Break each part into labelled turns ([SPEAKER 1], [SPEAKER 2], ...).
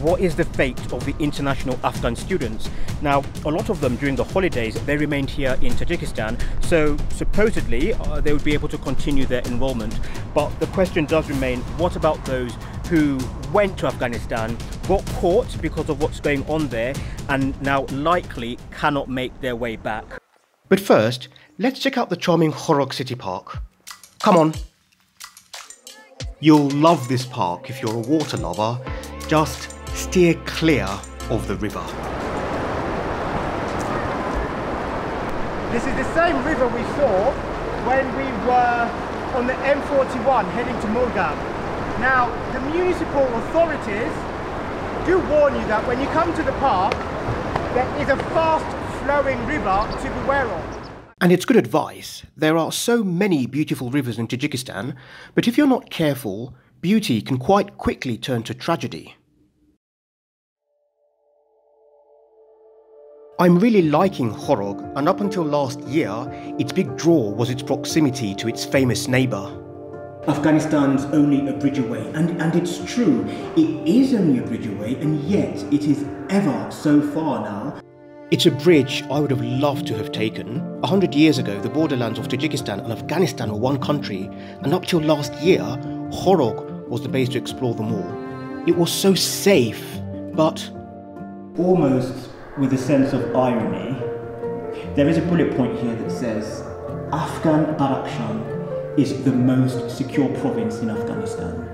[SPEAKER 1] what is the fate of the international Afghan students? Now, a lot of them during the holidays, they remained here in Tajikistan, so supposedly uh, they would be able to continue their enrollment. But the question does remain, what about those who went to Afghanistan, got caught because of what's going on there, and now likely cannot make their way back?
[SPEAKER 2] But first, let's check out the charming Khorog City Park. Come on. You'll love this park if you're a water lover. Just steer clear of the river.
[SPEAKER 1] This is the same river we saw when we were on the M41 heading to Murghab. Now, the municipal authorities do warn you that when you come to the park, there is a fast flowing river to beware of.
[SPEAKER 2] And it's good advice. There are so many beautiful rivers in Tajikistan, but if you're not careful, beauty can quite quickly turn to tragedy. I'm really liking Khorog, and up until last year, its big draw was its proximity to its famous neighbour.
[SPEAKER 1] Afghanistan's only a bridge away, and, and it's true, it is only a bridge away, and yet it is ever so far now.
[SPEAKER 2] It's a bridge I would have loved to have taken. A hundred years ago, the borderlands of Tajikistan and Afghanistan were one country, and up till last year, Khorog was the base to explore them all. It was so safe, but.
[SPEAKER 1] Almost with a sense of irony, there is a bullet point here that says Afghan Badakhshan is the most secure province in Afghanistan.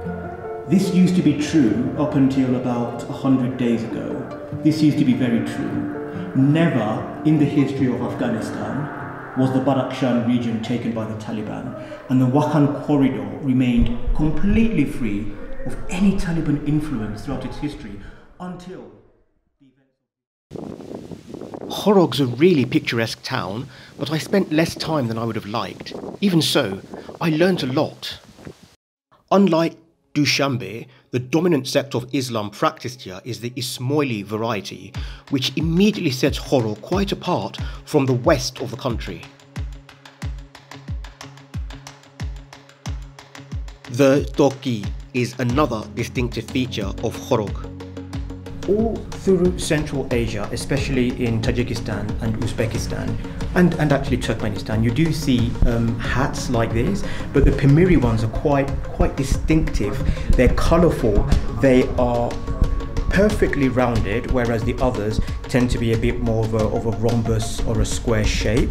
[SPEAKER 1] This used to be true up until about 100 days ago. This used to be very true. Never in the history of Afghanistan was the Badakhshan region taken by the Taliban, and the Wakhan corridor remained completely free of any Taliban influence throughout its history until.
[SPEAKER 2] Khorog's a really picturesque town, but I spent less time than I would have liked. Even so, I learnt a lot. Unlike Dushanbe, the dominant sect of Islam practiced here is the Ismaili variety, which immediately sets Khorog quite apart from the west of the country. The Toki is another distinctive feature of Khorog
[SPEAKER 1] all through Central Asia, especially in Tajikistan and Uzbekistan, and, and actually Turkmenistan, you do see um, hats like this, but the Pamiri ones are quite quite distinctive. They're colourful. They are perfectly rounded, whereas the others tend to be a bit more of a, of a rhombus or a square shape,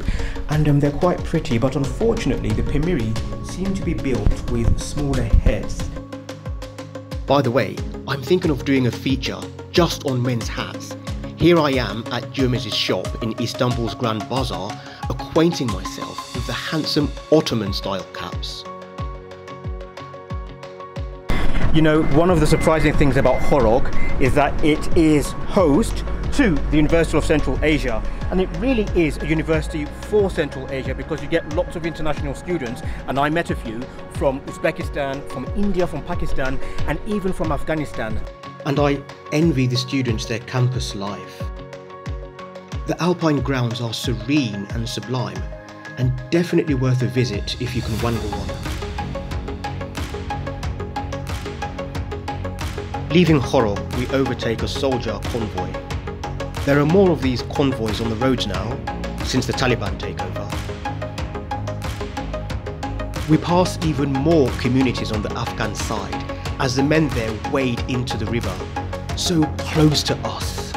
[SPEAKER 1] and um, they're quite pretty. But unfortunately, the Pamiri seem to be built with smaller heads.
[SPEAKER 2] By the way, I'm thinking of doing a feature just on men's hats. Here I am at Jurmiz's shop in Istanbul's Grand Bazaar, acquainting myself with the handsome Ottoman style caps.
[SPEAKER 1] You know, one of the surprising things about Khorog is that it is host to the University of Central Asia and it really is a university for Central Asia because you get lots of international students and I met a few from Uzbekistan, from India, from Pakistan and even from Afghanistan
[SPEAKER 2] and I envy the students their campus life. The alpine grounds are serene and sublime, and definitely worth a visit if you can wangle one. Leaving Khorog, we overtake a soldier convoy. There are more of these convoys on the roads now, since the Taliban takeover. We pass even more communities on the Afghan side, as the men there wade into the river, so close to us.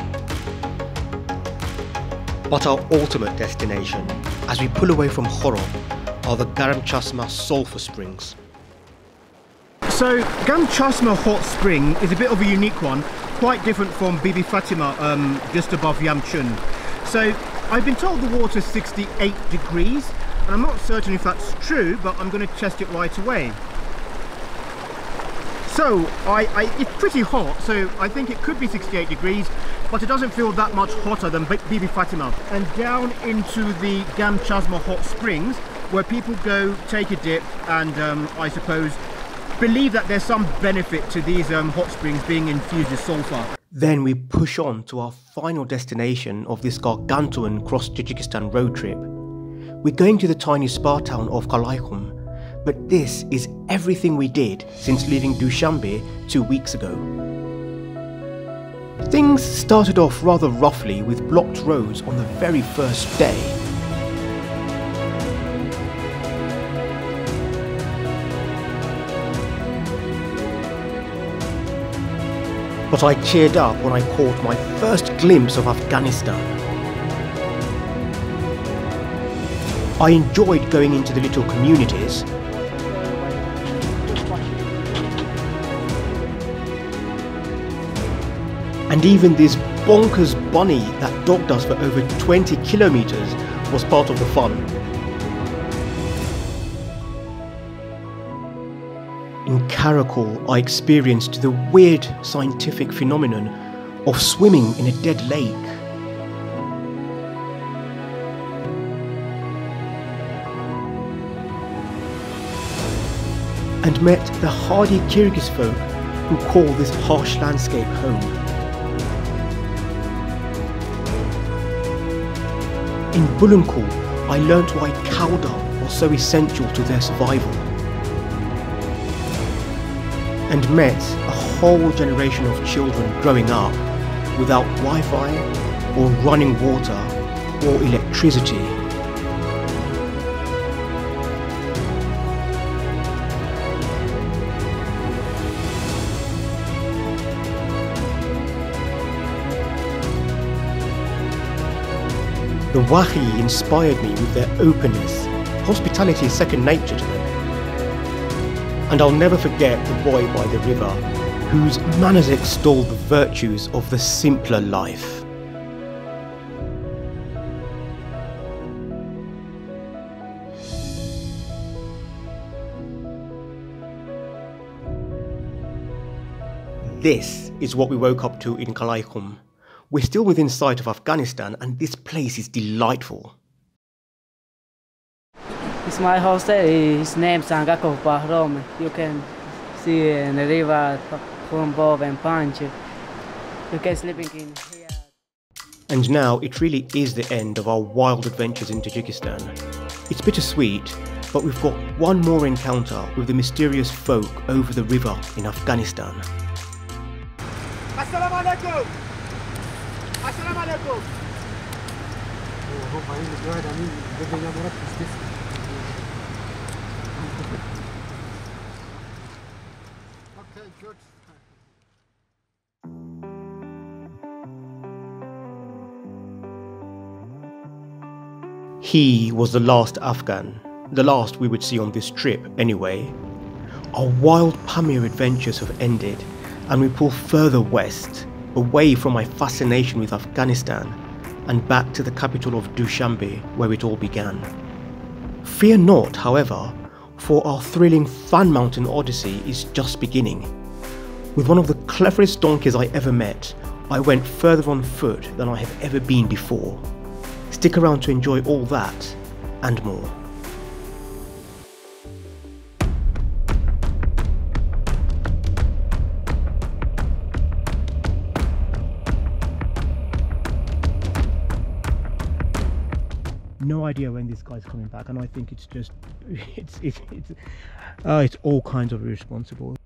[SPEAKER 2] But our ultimate destination, as we pull away from Khorog, are the Garam Chasma sulfur springs.
[SPEAKER 1] So Garam Chasma hot spring is a bit of a unique one, quite different from Bibi Fatima um, just above Yamchun. So I've been told the water is 68 degrees, and I'm not certain if that's true, but I'm going to test it right away. So I, I, it's pretty hot, so I think it could be 68 degrees, but it doesn't feel that much hotter than Bibi Fatima. And down into the Garam Chasma hot springs, where people go take a dip and um, I suppose believe that there's some benefit to these um, hot springs being infused with sulfur.
[SPEAKER 2] Then we push on to our final destination of this gargantuan cross Tajikistan road trip. We're going to the tiny spa town of Kalaykhum, but this is everything we did since leaving Dushanbe two weeks ago.
[SPEAKER 1] Things started off rather roughly with blocked roads on the very first day. But I cheered up when I caught my first glimpse of Afghanistan. I enjoyed going into the little communities And even this bonkers bunny that dogged us for over 20 kilometers was part of the fun. In Karakul, I experienced the weird scientific phenomenon of swimming in a dead lake. And met the hardy Kyrgyz folk who call this harsh landscape home. In Bulunkul, I learnt why Cowder was so essential to their survival. And met a whole generation of children growing up without Wi-Fi or running water or electricity The Wakhi inspired me with their openness. Hospitality is second nature to them. And I'll never forget the boy by the river, whose manners extol the virtues of the simpler life. This is what we woke up to in Kalaykhum. We're still within sight of Afghanistan, and this place is delightful.
[SPEAKER 3] It's my hostel. Eh? His name is Angakov Bahrom. You can see in the river Khumbov and Panch. You can sleeping in here.
[SPEAKER 1] And now it really is the end of our wild adventures in Tajikistan. It's bittersweet, but we've got one more encounter with the mysterious folk over the river in Afghanistan.
[SPEAKER 4] Assalamu alaikum. Okay, good.
[SPEAKER 1] He was the last Afghan, the last we would see on this trip anyway. Our wild Pamir adventures have ended, and we pull further west, away from my fascination with Afghanistan, and back to the capital of Dushanbe, where it all began. Fear not, however, for our thrilling Fan Mountain Odyssey is just beginning. With one of the cleverest donkeys I ever met, I went further on foot than I have ever been before. Stick around to enjoy all that and more.
[SPEAKER 5] No idea when this guy's coming back and i think it's just it's it's it's, uh, it's all kinds of irresponsible